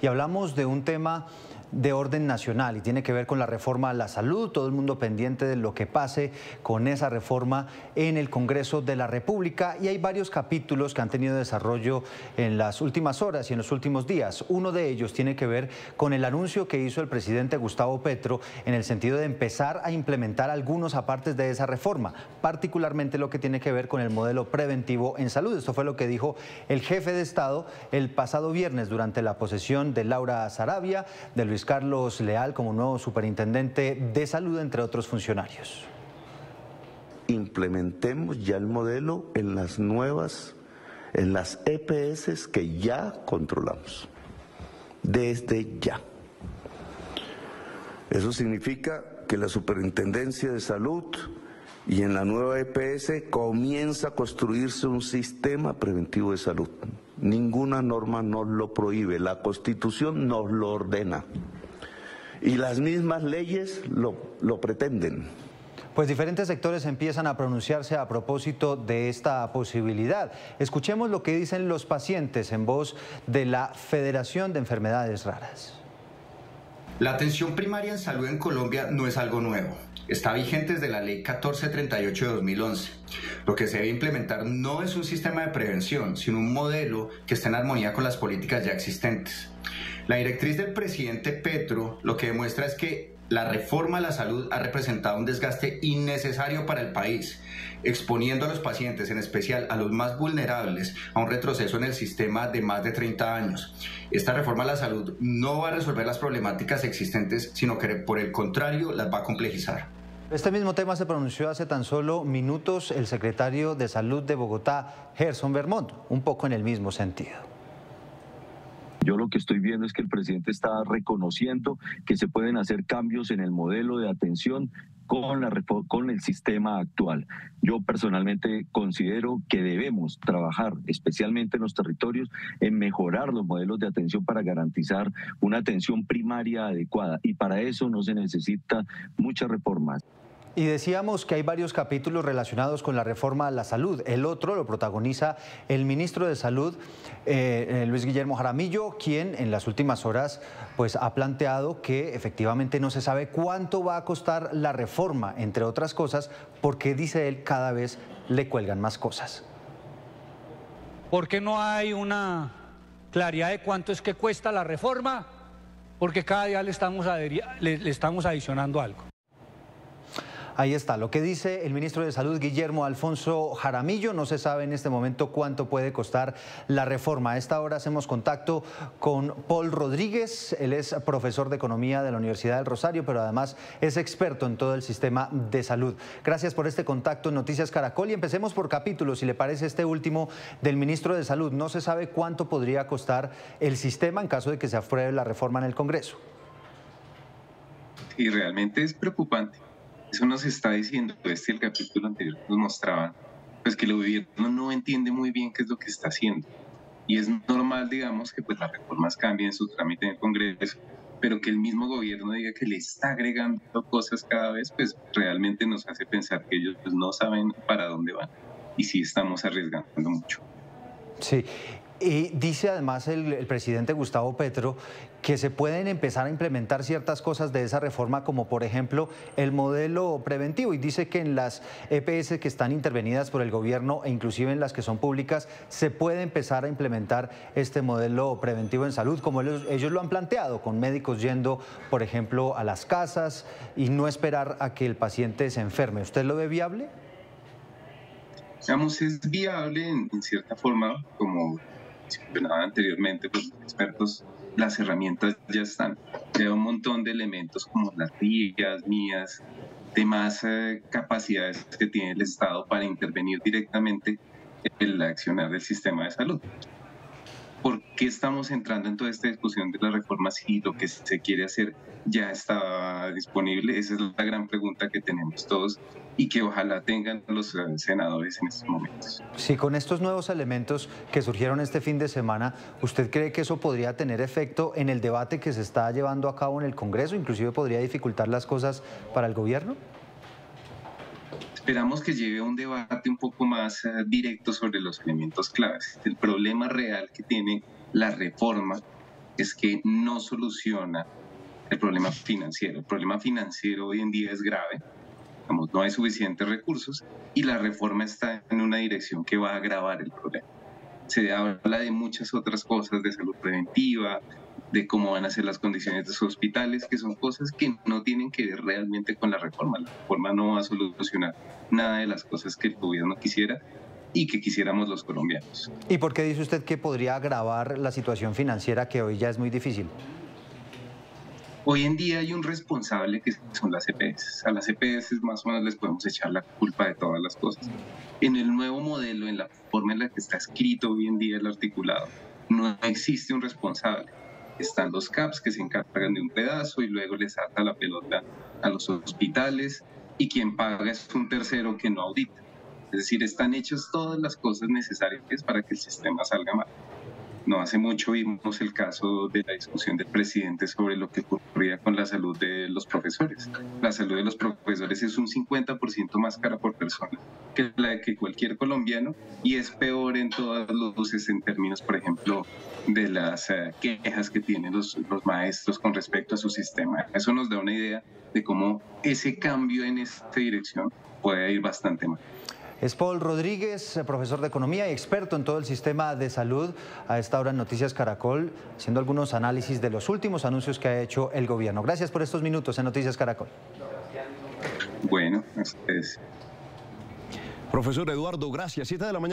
y hablamos de un tema de orden nacional y tiene que ver con la reforma a la salud, todo el mundo pendiente de lo que pase con esa reforma en el Congreso de la República y hay varios capítulos que han tenido desarrollo en las últimas horas y en los últimos días. Uno de ellos tiene que ver con el anuncio que hizo el presidente Gustavo Petro en el sentido de empezar a implementar algunos apartes de esa reforma, particularmente lo que tiene que ver con el modelo preventivo en salud. Esto fue lo que dijo el jefe de Estado el pasado viernes durante la posesión de Laura Sarabia, de Luis Carlos Leal como nuevo superintendente de salud, entre otros funcionarios. Implementemos ya el modelo en las nuevas, en las EPS que ya controlamos, desde ya. Eso significa que la Superintendencia de Salud y en la nueva EPS comienza a construirse un sistema preventivo de salud. Ninguna norma nos lo prohíbe, la Constitución nos lo ordena y las mismas leyes lo, lo pretenden. Pues diferentes sectores empiezan a pronunciarse a propósito de esta posibilidad. Escuchemos lo que dicen los pacientes en voz de la Federación de Enfermedades Raras. La atención primaria en salud en Colombia no es algo nuevo. Está vigente desde la Ley 1438 de 2011. Lo que se debe implementar no es un sistema de prevención, sino un modelo que esté en armonía con las políticas ya existentes. La directriz del presidente Petro lo que demuestra es que la reforma a la salud ha representado un desgaste innecesario para el país, exponiendo a los pacientes, en especial a los más vulnerables, a un retroceso en el sistema de más de 30 años. Esta reforma a la salud no va a resolver las problemáticas existentes, sino que por el contrario las va a complejizar. Este mismo tema se pronunció hace tan solo minutos el secretario de Salud de Bogotá, Gerson Vermont, un poco en el mismo sentido. Yo lo que estoy viendo es que el presidente está reconociendo que se pueden hacer cambios en el modelo de atención con, la, con el sistema actual. Yo personalmente considero que debemos trabajar, especialmente en los territorios, en mejorar los modelos de atención para garantizar una atención primaria adecuada. Y para eso no se necesita muchas reformas. Y decíamos que hay varios capítulos relacionados con la reforma a la salud. El otro lo protagoniza el ministro de Salud, eh, eh, Luis Guillermo Jaramillo, quien en las últimas horas pues, ha planteado que efectivamente no se sabe cuánto va a costar la reforma, entre otras cosas, porque dice él cada vez le cuelgan más cosas. ¿Por qué no hay una claridad de cuánto es que cuesta la reforma? Porque cada día le estamos, le estamos adicionando algo. Ahí está, lo que dice el ministro de Salud Guillermo Alfonso Jaramillo, no se sabe en este momento cuánto puede costar la reforma. A esta hora hacemos contacto con Paul Rodríguez, él es profesor de Economía de la Universidad del Rosario, pero además es experto en todo el sistema de salud. Gracias por este contacto Noticias Caracol y empecemos por capítulos, si le parece este último del ministro de Salud. No se sabe cuánto podría costar el sistema en caso de que se apruebe la reforma en el Congreso. Y realmente es preocupante eso nos está diciendo, este el capítulo anterior nos mostraba, pues que el gobierno no entiende muy bien qué es lo que está haciendo. Y es normal, digamos, que pues las reformas cambien su trámite en el Congreso, pero que el mismo gobierno diga que le está agregando cosas cada vez, pues realmente nos hace pensar que ellos pues, no saben para dónde van y sí estamos arriesgando mucho. Sí, y dice además el, presidente Gustavo Petro que se pueden empezar a implementar ciertas cosas de esa reforma, como por ejemplo el modelo preventivo. Y dice que en las EPS que están intervenidas por el gobierno e inclusive en las que son públicas, se puede empezar a implementar este modelo preventivo en salud, como ellos, lo han planteado, con médicos yendo, por ejemplo, a las casas y no esperar a que el paciente se enferme. ¿Usted lo ve viable? Digamos, es viable en cierta forma, como mencionaba anteriormente, pues los expertos, las herramientas ya están. Hay un montón de elementos como las guías, mías, de más eh, capacidades que tiene el Estado para intervenir directamente en la accionar del sistema de salud. ¿Por qué estamos entrando en toda esta discusión de las reformas y lo que se quiere hacer ya está disponible? Esa es la gran pregunta que tenemos todos y que ojalá tengan los eh, senadores en estos momentos. Sí, con estos nuevos elementos que surgieron este fin de semana, ¿usted cree que eso podría tener efecto en el debate que se está llevando a cabo en el Congreso? ¿Inclusive podría dificultar las cosas para el gobierno? Esperamos que lleve un debate un poco más eh, directo sobre los elementos claves. El problema real que tiene la reforma es que no soluciona el problema financiero. El problema financiero hoy en día es grave, no hay suficientes recursos y la reforma está en una dirección que va a agravar el problema. Se habla de muchas otras cosas, de salud preventiva, de cómo van a ser las condiciones de los hospitales, que son cosas que no tienen que ver realmente con la reforma. La reforma no va a solucionar nada de las cosas que el gobierno quisiera y que quisiéramos los colombianos. ¿Y por qué dice usted que podría agravar la situación financiera que hoy ya es muy difícil? Hoy en día hay un responsable que son las EPS. A las EPS más o menos les podemos echar la culpa de todas las cosas. En el nuevo modelo, en la forma en la que está escrito hoy en día el articulado, no existe un responsable. Están los CAPS que se encargan de un pedazo y luego les ata la pelota a los hospitales y quien paga es un tercero que no audita. Es decir, están hechas todas las cosas necesarias para que el sistema salga mal. No hace mucho vimos el caso de la discusión del presidente sobre lo que ocurría con la salud de los profesores. La salud de los profesores es un 50% más cara por persona que la de que cualquier colombiano y es peor en todas las luces en términos, por ejemplo, de las eh, quejas que tienen los, los maestros con respecto a su sistema. Eso nos da una idea de cómo ese cambio en esta dirección puede ir bastante mal. Es Paul Rodríguez, profesor de economía y experto en todo el sistema de salud, a esta hora en Noticias Caracol, haciendo algunos análisis de los últimos anuncios que ha hecho el gobierno. Gracias por estos minutos en Noticias Caracol. Bueno, es. Profesor Eduardo, gracias. Siete de la mañana.